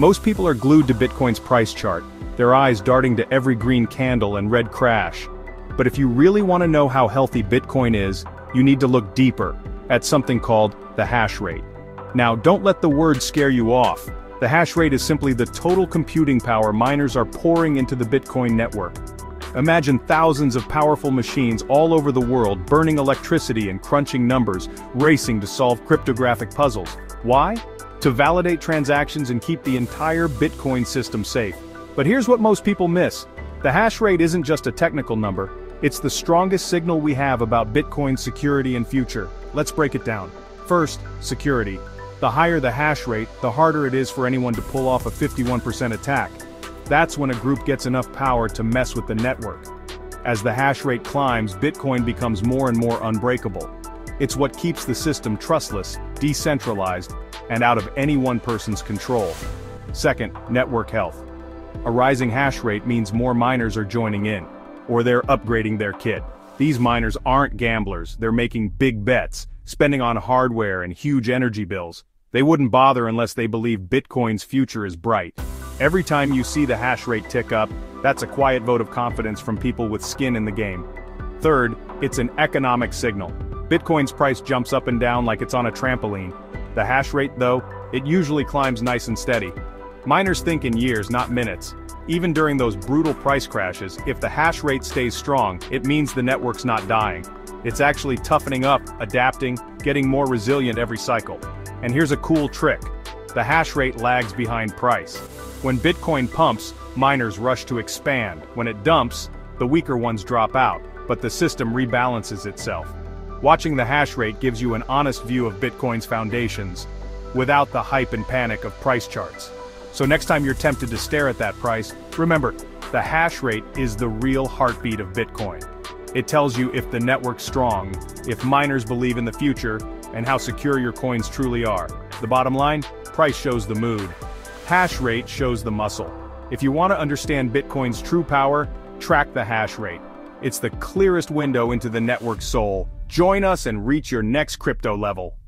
Most people are glued to Bitcoin's price chart, their eyes darting to every green candle and red crash. But if you really want to know how healthy Bitcoin is, you need to look deeper, at something called the hash rate. Now don't let the word scare you off. The hash rate is simply the total computing power miners are pouring into the Bitcoin network. Imagine thousands of powerful machines all over the world burning electricity and crunching numbers, racing to solve cryptographic puzzles. Why? To validate transactions and keep the entire Bitcoin system safe. But here's what most people miss. The hash rate isn't just a technical number, it's the strongest signal we have about Bitcoin's security and future. Let's break it down. First, security. The higher the hash rate, the harder it is for anyone to pull off a 51% attack. That's when a group gets enough power to mess with the network. As the hash rate climbs, Bitcoin becomes more and more unbreakable. It's what keeps the system trustless, decentralized, and out of any one person's control. Second, network health. A rising hash rate means more miners are joining in, or they're upgrading their kit. These miners aren't gamblers, they're making big bets, spending on hardware and huge energy bills. They wouldn't bother unless they believe Bitcoin's future is bright. Every time you see the hash rate tick up, that's a quiet vote of confidence from people with skin in the game. Third, it's an economic signal. Bitcoin's price jumps up and down like it's on a trampoline. The hash rate, though, it usually climbs nice and steady. Miners think in years, not minutes. Even during those brutal price crashes, if the hash rate stays strong, it means the network's not dying. It's actually toughening up, adapting, getting more resilient every cycle. And here's a cool trick. The hash rate lags behind price. When Bitcoin pumps, miners rush to expand. When it dumps, the weaker ones drop out, but the system rebalances itself. Watching the hash rate gives you an honest view of Bitcoin's foundations, without the hype and panic of price charts. So next time you're tempted to stare at that price, remember, the hash rate is the real heartbeat of Bitcoin. It tells you if the network's strong, if miners believe in the future, and how secure your coins truly are. The bottom line, price shows the mood. Hash rate shows the muscle. If you want to understand Bitcoin's true power, track the hash rate. It's the clearest window into the network's soul. Join us and reach your next crypto level.